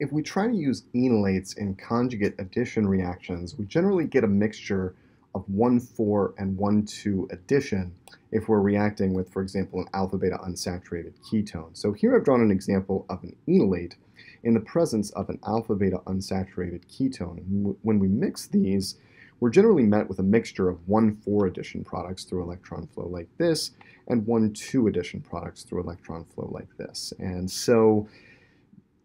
If we try to use enolates in conjugate addition reactions, we generally get a mixture of 1,4 and 1,2 addition if we're reacting with, for example, an alpha-beta unsaturated ketone. So here I've drawn an example of an enolate in the presence of an alpha-beta unsaturated ketone. When we mix these, we're generally met with a mixture of 1,4 addition products through electron flow like this, and 1,2 addition products through electron flow like this. And so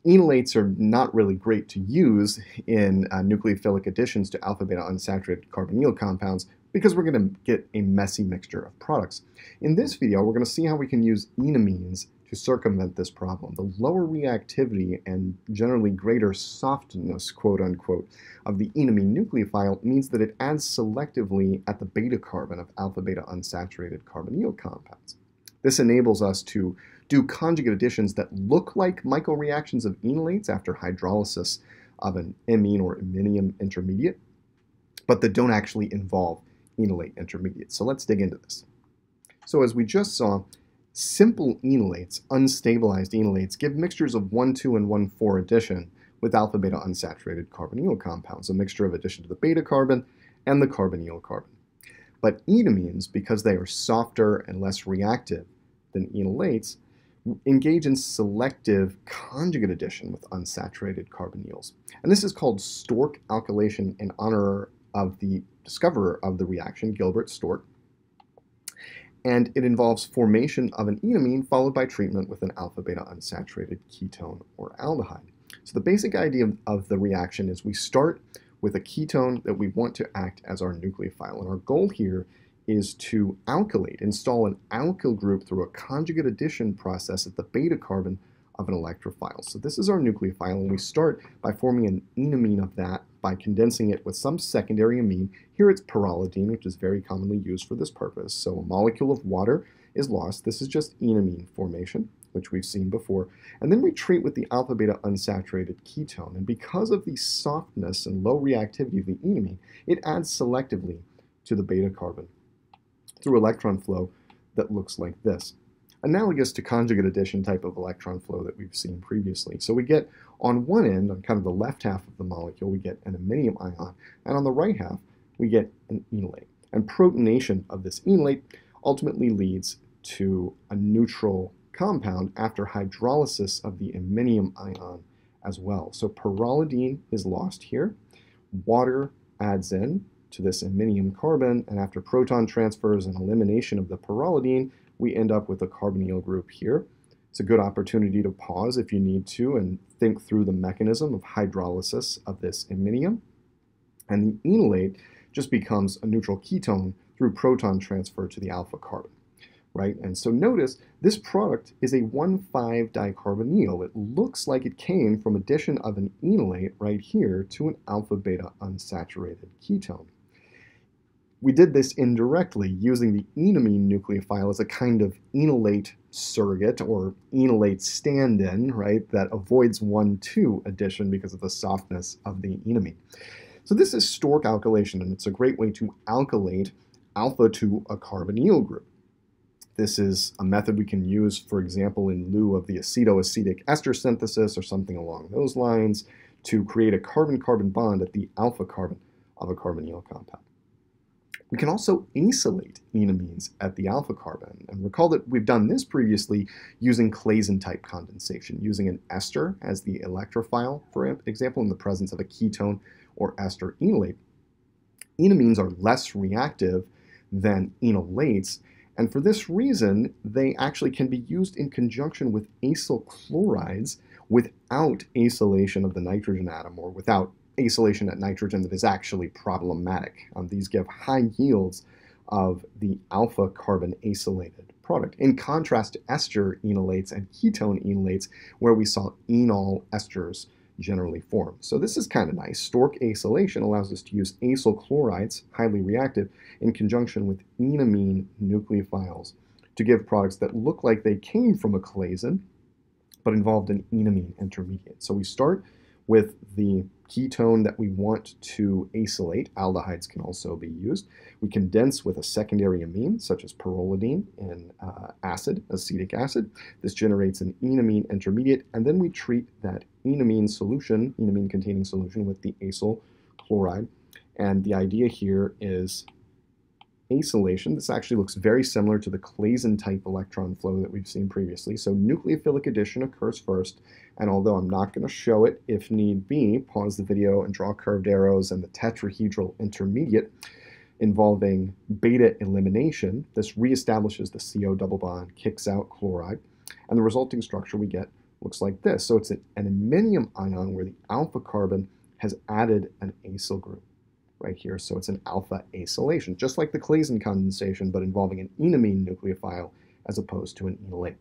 enolates are not really great to use in uh, nucleophilic additions to alpha-beta unsaturated carbonyl compounds because we're going to get a messy mixture of products. In this video, we're going to see how we can use enamines to circumvent this problem. The lower reactivity and generally greater softness, quote unquote, of the enamine nucleophile means that it adds selectively at the beta carbon of alpha-beta unsaturated carbonyl compounds. This enables us to do conjugate additions that look like Michael reactions of enolates after hydrolysis of an imine or iminium intermediate, but that don't actually involve enolate intermediates. So let's dig into this. So as we just saw, simple enolates, unstabilized enolates, give mixtures of 1,2 and 1,4 addition with alpha-beta unsaturated carbonyl compounds, a mixture of addition to the beta carbon and the carbonyl carbon. But enamines, because they are softer and less reactive than enolates, engage in selective conjugate addition with unsaturated carbonyls. And this is called Stork alkylation in honor of the discoverer of the reaction, Gilbert Stork. And it involves formation of an enamine followed by treatment with an alpha-beta unsaturated ketone or aldehyde. So the basic idea of, of the reaction is we start with a ketone that we want to act as our nucleophile. And our goal here is to alkylate, install an alkyl group through a conjugate addition process at the beta carbon of an electrophile. So this is our nucleophile, and we start by forming an enamine of that by condensing it with some secondary amine. Here it's pyrrolidine, which is very commonly used for this purpose. So a molecule of water is lost. This is just enamine formation, which we've seen before. And then we treat with the alpha-beta unsaturated ketone. And because of the softness and low reactivity of the enamine, it adds selectively to the beta carbon through electron flow that looks like this. Analogous to conjugate addition type of electron flow that we've seen previously. So we get on one end, on kind of the left half of the molecule, we get an iminium ion, and on the right half, we get an enolate. And protonation of this enolate ultimately leads to a neutral compound after hydrolysis of the iminium ion as well. So pyrrolidine is lost here. Water adds in, to this iminium carbon, and after proton transfers and elimination of the pyrrolidine, we end up with a carbonyl group here. It's a good opportunity to pause if you need to and think through the mechanism of hydrolysis of this iminium. And the enolate just becomes a neutral ketone through proton transfer to the alpha carbon right? And so notice this product is a 1,5-dicarbonyl. It looks like it came from addition of an enolate right here to an alpha-beta unsaturated ketone. We did this indirectly using the enamine nucleophile as a kind of enolate surrogate or enolate stand-in, right, that avoids 1,2 addition because of the softness of the enamine. So this is Stork alkylation, and it's a great way to alkylate alpha to a carbonyl group. This is a method we can use, for example, in lieu of the acetoacetic ester synthesis or something along those lines to create a carbon-carbon bond at the alpha carbon of a carbonyl compound. We can also acylate enamines at the alpha carbon. And recall that we've done this previously using Claisen type condensation, using an ester as the electrophile, for example, in the presence of a ketone or ester enolate. Enamines are less reactive than enolates, and for this reason, they actually can be used in conjunction with acyl chlorides without acylation of the nitrogen atom or without acylation at nitrogen that is actually problematic. Um, these give high yields of the alpha carbon acylated product, in contrast to ester enolates and ketone enolates, where we saw enol esters generally form. So this is kind of nice. Stork acylation allows us to use acyl chlorides, highly reactive, in conjunction with enamine nucleophiles to give products that look like they came from a Claisen, but involved an enamine intermediate. So we start with the ketone that we want to acylate. Aldehydes can also be used. We condense with a secondary amine, such as pyrrolidine in uh, acid, acetic acid. This generates an enamine intermediate, and then we treat that enamine solution, enamine containing solution, with the acyl chloride. And the idea here is acylation. This actually looks very similar to the Claisen type electron flow that we've seen previously. So nucleophilic addition occurs first, and although I'm not going to show it, if need be, pause the video and draw curved arrows and the tetrahedral intermediate involving beta elimination. This reestablishes the CO double bond, kicks out chloride, and the resulting structure we get looks like this. So it's an, an ion where the alpha carbon has added an acyl group right here. So it's an alpha acylation, just like the Claisen condensation, but involving an enamine nucleophile as opposed to an enolate.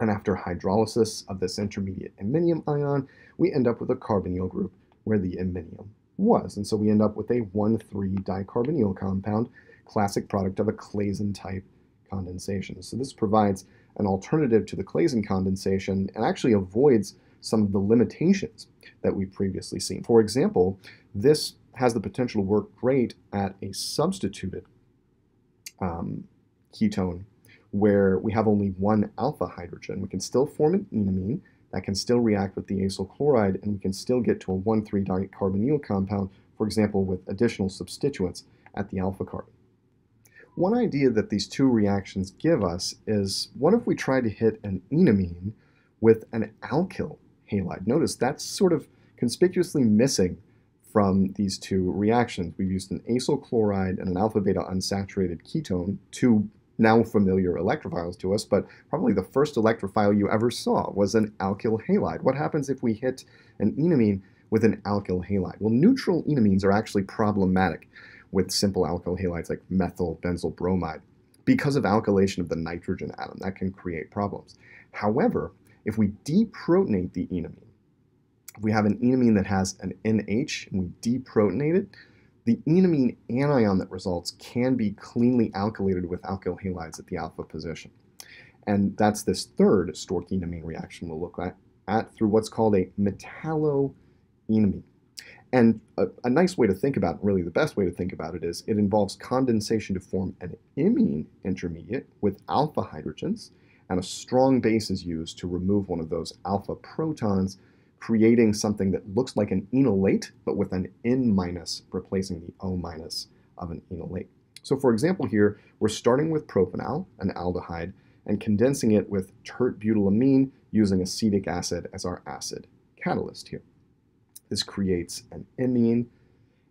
And after hydrolysis of this intermediate iminium ion, we end up with a carbonyl group where the iminium was. And so we end up with a 1,3-dicarbonyl compound, classic product of a Claisen type condensation. So this provides an alternative to the Claisen condensation and actually avoids some of the limitations that we've previously seen. For example, this has the potential to work great at a substituted um, ketone where we have only one alpha hydrogen. We can still form an enamine that can still react with the acyl chloride and we can still get to a 1,3-dicarbonyl compound, for example, with additional substituents at the alpha carbon. One idea that these two reactions give us is what if we try to hit an enamine with an alkyl halide? Notice that's sort of conspicuously missing from these two reactions. We've used an acyl chloride and an alpha beta unsaturated ketone, two now familiar electrophiles to us, but probably the first electrophile you ever saw was an alkyl halide. What happens if we hit an enamine with an alkyl halide? Well, neutral enamines are actually problematic with simple alkyl halides like methyl benzyl bromide because of alkylation of the nitrogen atom. That can create problems. However, if we deprotonate the enamine, we have an enamine that has an NH and we deprotonate it, the enamine anion that results can be cleanly alkylated with alkyl halides at the alpha position. And that's this third Stork enamine reaction we'll look at, at through what's called a metalloenamine. And a, a, nice way to think about really the best way to think about it, is it involves condensation to form an imine intermediate with alpha hydrogens, and a strong base is used to remove one of those alpha protons creating something that looks like an enolate, but with an N minus replacing the O minus of an enolate. So for example here, we're starting with propanal, an aldehyde, and condensing it with tert-butylamine using acetic acid as our acid catalyst here. This creates an imine,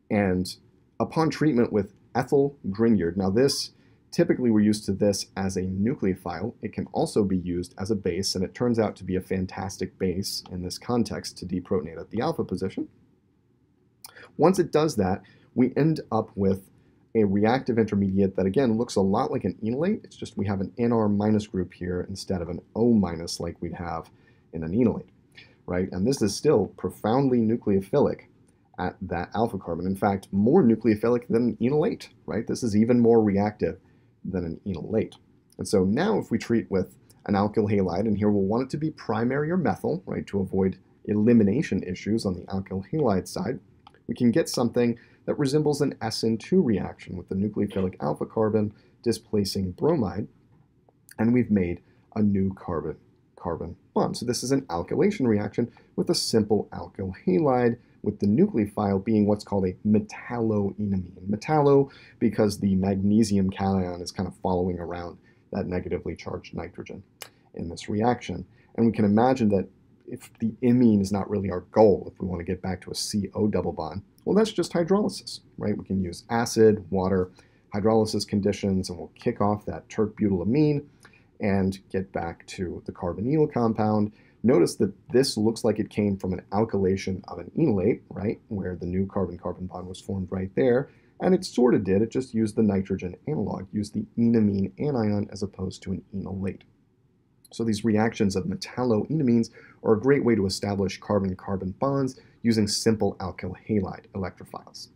and upon treatment with ethyl Grignard, now this Typically, we're used to this as a nucleophile. It can also be used as a base, and it turns out to be a fantastic base in this context to deprotonate at the alpha position. Once it does that, we end up with a reactive intermediate that again looks a lot like an enolate. It's just we have an NR minus group here instead of an O minus like we'd have in an enolate, right? And this is still profoundly nucleophilic at that alpha carbon. In fact, more nucleophilic than an enolate, right? This is even more reactive than an enolate. And so now if we treat with an alkyl halide, and here we'll want it to be primary or methyl, right, to avoid elimination issues on the alkyl halide side, we can get something that resembles an SN2 reaction with the nucleophilic alpha carbon displacing bromide, and we've made a new carbon-carbon bond. So this is an alkylation reaction with a simple alkyl halide with the nucleophile being what's called a metalloenamine. Metallo because the magnesium cation is kind of following around that negatively charged nitrogen in this reaction. And we can imagine that if the imine is not really our goal, if we want to get back to a CO double bond, well, that's just hydrolysis, right? We can use acid, water, hydrolysis conditions, and we'll kick off that tert-butylamine and get back to the carbonyl compound Notice that this looks like it came from an alkylation of an enolate, right, where the new carbon-carbon bond was formed right there, and it sort of did, it just used the nitrogen analog, used the enamine anion as opposed to an enolate. So these reactions of metalloenamines are a great way to establish carbon-carbon bonds using simple alkyl halide electrophiles.